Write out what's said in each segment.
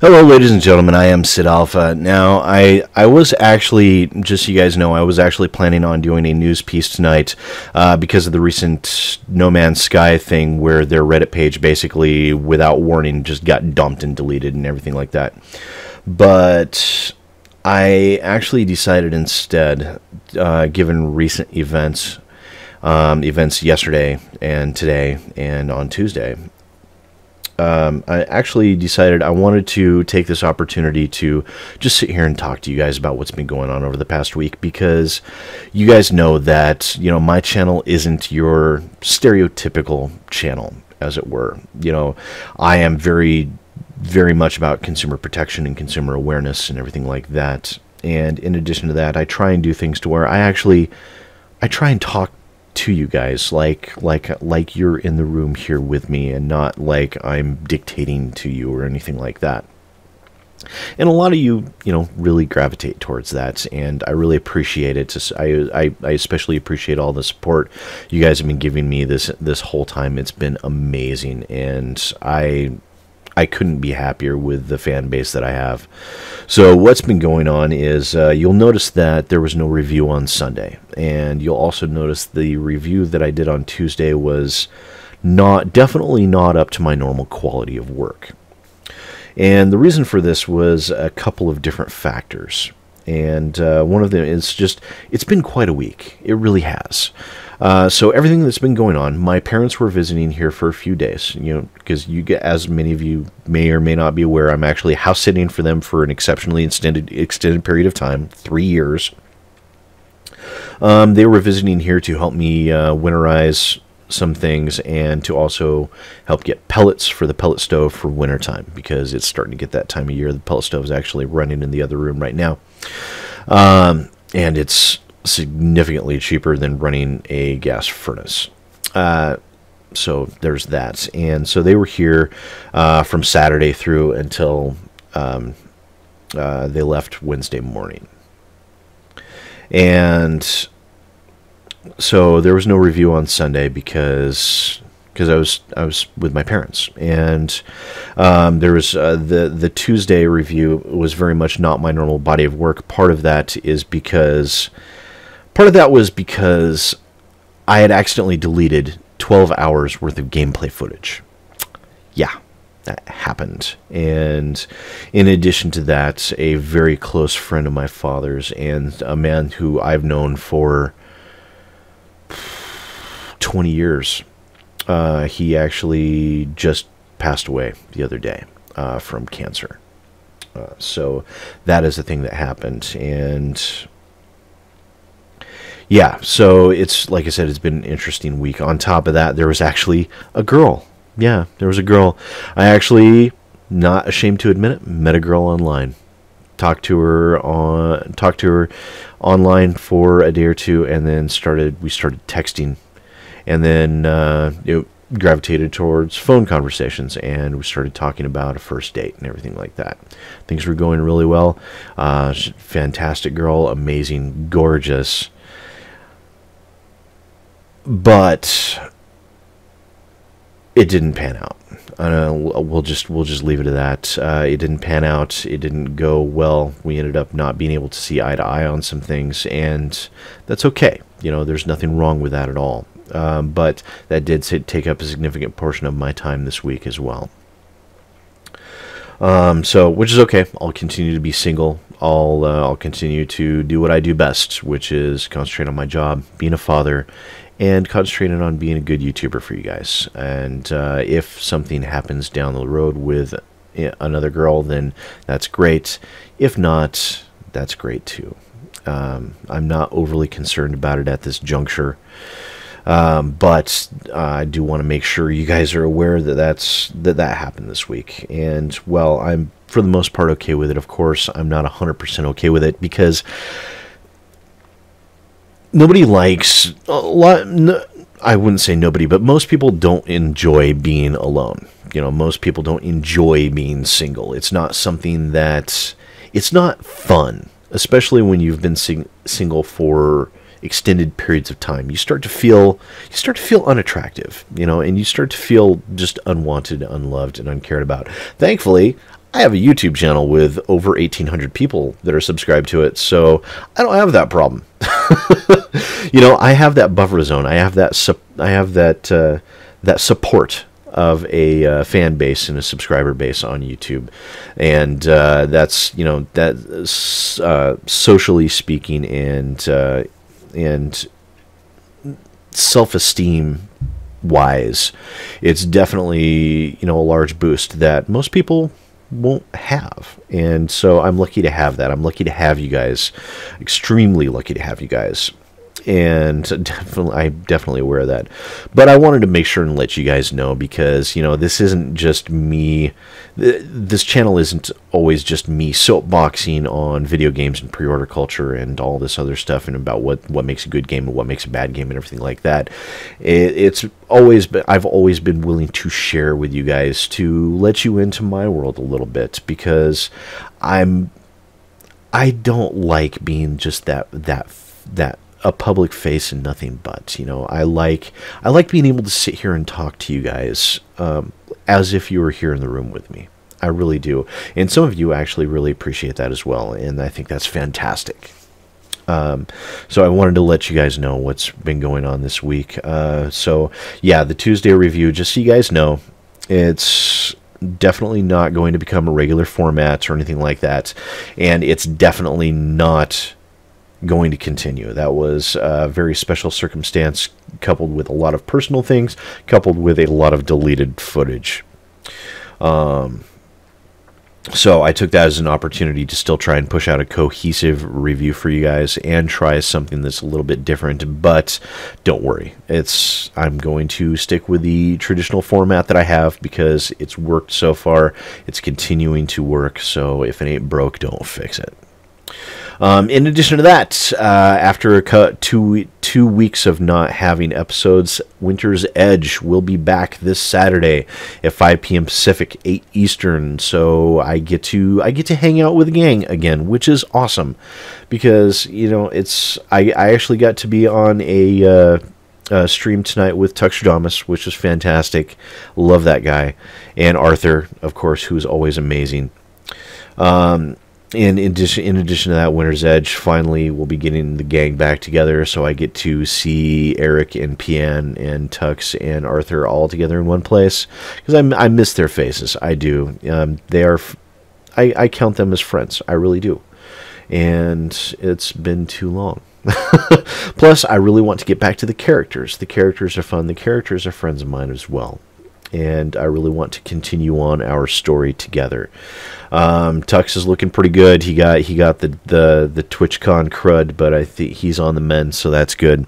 Hello, ladies and gentlemen. I am Sid Alpha. Now, I I was actually, just so you guys know, I was actually planning on doing a news piece tonight uh, because of the recent No Man's Sky thing, where their Reddit page basically, without warning, just got dumped and deleted and everything like that. But I actually decided instead, uh, given recent events, um, events yesterday and today and on Tuesday, um, I actually decided I wanted to take this opportunity to just sit here and talk to you guys about what's been going on over the past week because you guys know that you know my channel isn't your stereotypical channel as it were. You know I am very very much about consumer protection and consumer awareness and everything like that. And in addition to that I try and do things to where I actually I try and talk to you guys like like like you're in the room here with me and not like I'm dictating to you or anything like that. And a lot of you, you know, really gravitate towards that, and I really appreciate it. I, I, I especially appreciate all the support you guys have been giving me this this whole time. It's been amazing, and I I couldn't be happier with the fan base that I have. So what's been going on is uh, you'll notice that there was no review on Sunday, and you'll also notice the review that I did on Tuesday was not definitely not up to my normal quality of work. And the reason for this was a couple of different factors. And uh, one of them is just, it's been quite a week. It really has. Uh, so everything that's been going on, my parents were visiting here for a few days. You know, because you get, as many of you may or may not be aware, I'm actually house sitting for them for an exceptionally extended extended period of time, three years. Um, they were visiting here to help me uh, winterize some things and to also help get pellets for the pellet stove for wintertime because it's starting to get that time of year. The pellet stove is actually running in the other room right now. Um, and it's significantly cheaper than running a gas furnace. Uh, so there's that. And so they were here uh, from Saturday through until um, uh, they left Wednesday morning. And so there was no review on Sunday because because I was I was with my parents, and um, there was uh, the the Tuesday review was very much not my normal body of work. Part of that is because Part of that was because I had accidentally deleted 12 hours worth of gameplay footage. Yeah, that happened. And in addition to that, a very close friend of my father's and a man who I've known for 20 years, uh, he actually just passed away the other day uh, from cancer. Uh, so that is the thing that happened. And yeah, so it's like I said, it's been an interesting week. On top of that, there was actually a girl. Yeah, there was a girl. I actually, not ashamed to admit it, met a girl online. Talked to her on talked to her online for a day or two, and then started we started texting, and then uh, it gravitated towards phone conversations, and we started talking about a first date and everything like that. Things were going really well. Uh, fantastic girl, amazing, gorgeous but it didn't pan out. We'll just we'll just leave it at that. Uh, it didn't pan out. It didn't go well. We ended up not being able to see eye to eye on some things, and that's okay. You know, there's nothing wrong with that at all. Um, but that did take up a significant portion of my time this week as well. Um, so, which is okay. I'll continue to be single. I'll uh, I'll continue to do what I do best, which is concentrate on my job, being a father, and concentrating on being a good YouTuber for you guys. And uh, if something happens down the road with another girl, then that's great. If not, that's great too. Um, I'm not overly concerned about it at this juncture. Um, but uh, I do want to make sure you guys are aware that that's that that happened this week. And well, I'm for the most part okay with it. Of course, I'm not 100% okay with it because nobody likes a lot. No, I wouldn't say nobody, but most people don't enjoy being alone. You know, most people don't enjoy being single. It's not something that it's not fun, especially when you've been sing- single for extended periods of time. You start to feel you start to feel unattractive, you know, and you start to feel just unwanted, unloved, and uncared about. Thankfully, I have a YouTube channel with over 1,800 people that are subscribed to it, so I don't have that problem. you know, I have that buffer zone. I have that. I have that. Uh, that support of a uh, fan base and a subscriber base on YouTube, and uh, that's you know that uh, socially speaking and uh, and self esteem wise, it's definitely you know a large boost that most people won't have. And so I'm lucky to have that. I'm lucky to have you guys, extremely lucky to have you guys and definitely I'm definitely aware of that. But I wanted to make sure and let you guys know because you know this isn't just me. This channel isn't always just me soapboxing on video games and pre-order culture and all this other stuff and about what what makes a good game and what makes a bad game and everything like that. It, it's always been I've always been willing to share with you guys to let you into my world a little bit because I'm I don't like being just that that that a public face and nothing but. You know, I like I like being able to sit here and talk to you guys um, as if you were here in the room with me. I really do, and some of you actually really appreciate that as well, and I think that's fantastic. Um, so I wanted to let you guys know what's been going on this week. Uh, so yeah, the Tuesday review, just so you guys know, it's definitely not going to become a regular format or anything like that, and it's definitely not going to continue. That was a very special circumstance, coupled with a lot of personal things, coupled with a lot of deleted footage. Um, so I took that as an opportunity to still try and push out a cohesive review for you guys and try something that's a little bit different. But don't worry, it's I'm going to stick with the traditional format that I have because it's worked so far. It's continuing to work. So if it ain't broke, don't fix it. Um, in addition to that, uh, after two two weeks of not having episodes, Winter's Edge will be back this Saturday at 5 p.m. Pacific, 8 Eastern. So I get to I get to hang out with the gang again, which is awesome because you know it's I, I actually got to be on a. Uh, uh, stream tonight with Tuxedomus, which was fantastic. Love that guy. And Arthur, of course, who's always amazing. Um, in addition, in addition to that, Winter's Edge finally we'll be getting the gang back together, so I get to see Eric and Pian and Tux and Arthur all together in one place because I, I miss their faces. I do. Um, they are. I, I count them as friends. I really do, and it's been too long. Plus, I really want to get back to the characters. The characters are fun. The characters are friends of mine as well and I really want to continue on our story together. Um, Tux is looking pretty good. He got he got the the the TwitchCon crud, but I think he's on the mend, so that's good.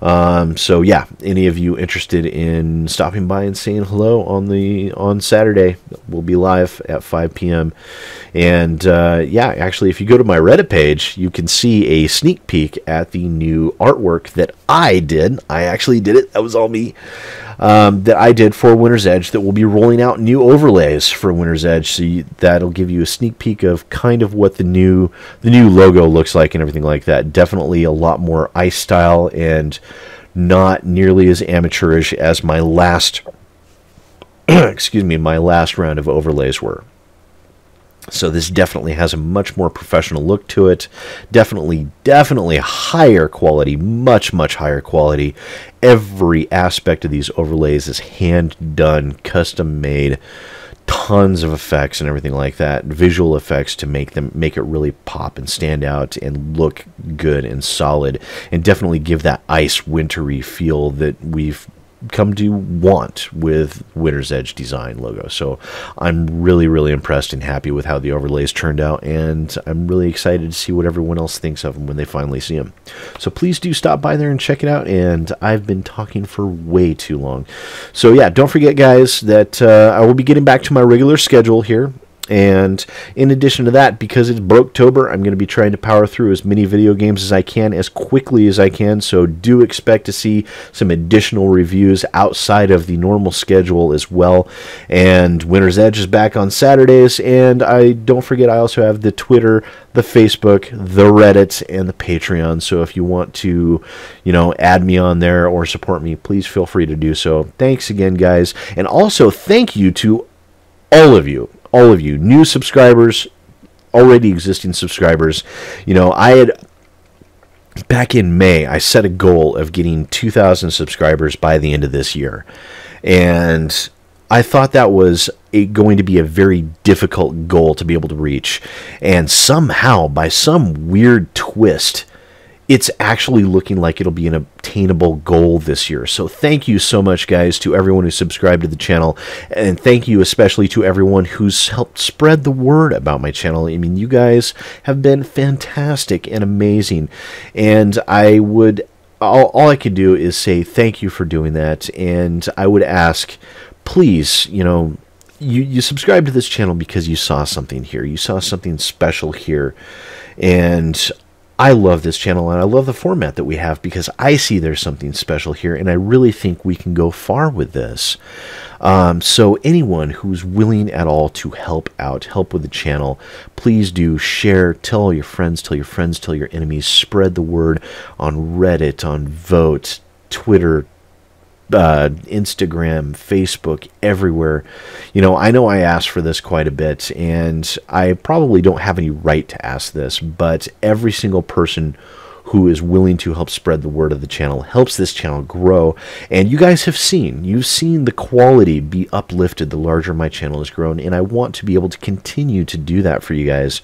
Um, so yeah, any of you interested in stopping by and saying hello on the on Saturday, we'll be live at 5 p.m. And uh, yeah, actually, if you go to my Reddit page, you can see a sneak peek at the new artwork that I did. I actually did it. That was all me. Um, that I did for Winter's Edge that will be rolling out new overlays for Winter's Edge. So you, that'll give you a sneak peek of kind of what the new the new logo looks like and everything like that. Definitely a lot more ice style and not nearly as amateurish as my last excuse me, my last round of overlays were. So this definitely has a much more professional look to it. Definitely, definitely higher quality, much, much higher quality. Every aspect of these overlays is hand done, custom made tons of effects and everything like that, visual effects to make them make it really pop and stand out and look good and solid, and definitely give that ice wintry feel that we've come to want with Winter's Edge design logo. So I'm really, really impressed and happy with how the overlays turned out, and I'm really excited to see what everyone else thinks of them when they finally see them. So please do stop by there and check it out. And I've been talking for way too long. So yeah, don't forget, guys, that uh, I will be getting back to my regular schedule here and in addition to that, because it's Broketober, I'm going to be trying to power through as many video games as I can as quickly as I can. So do expect to see some additional reviews outside of the normal schedule as well. And Winter's Edge is back on Saturdays. And I don't forget, I also have the Twitter, the Facebook, the Reddit, and the Patreon. So if you want to, you know, add me on there or support me, please feel free to do so. Thanks again, guys. And also thank you to all of you all of you, new subscribers, already existing subscribers. You know, I had back in May, I set a goal of getting 2,000 subscribers by the end of this year. And I thought that was a, going to be a very difficult goal to be able to reach. And somehow, by some weird twist, it's actually looking like it'll be an obtainable goal this year. So thank you so much, guys, to everyone who subscribed to the channel. And thank you especially to everyone who's helped spread the word about my channel. I mean, you guys have been fantastic and amazing. And I would, all, all I can do is say thank you for doing that. And I would ask, please, you know, you, you subscribe to this channel because you saw something here. You saw something special here. And I love this channel and I love the format that we have because I see there's something special here and I really think we can go far with this. Um, so, anyone who's willing at all to help out, help with the channel, please do share, tell all your friends, tell your friends, tell your enemies, spread the word on Reddit, on Voat, Twitter, uh, Instagram, Facebook, everywhere. You know, I know I ask for this quite a bit, and I probably don't have any right to ask this, but every single person who is willing to help spread the word of the channel helps this channel grow. And you guys have seen, you've seen the quality be uplifted the larger my channel has grown, and I want to be able to continue to do that for you guys.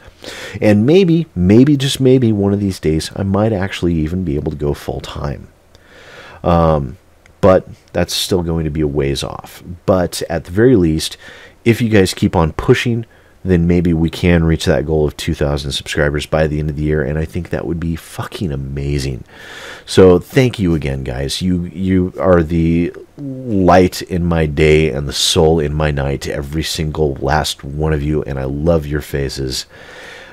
And maybe, maybe, just maybe, one of these days, I might actually even be able to go full time. Um, but that's still going to be a ways off. But at the very least, if you guys keep on pushing, then maybe we can reach that goal of 2,000 subscribers by the end of the year, and I think that would be fucking amazing. So thank you again, guys. You you are the light in my day and the soul in my night. Every single last one of you, and I love your faces.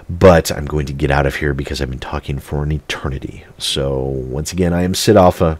But I'm going to get out of here because I've been talking for an eternity. So once again, I am Sid Alpha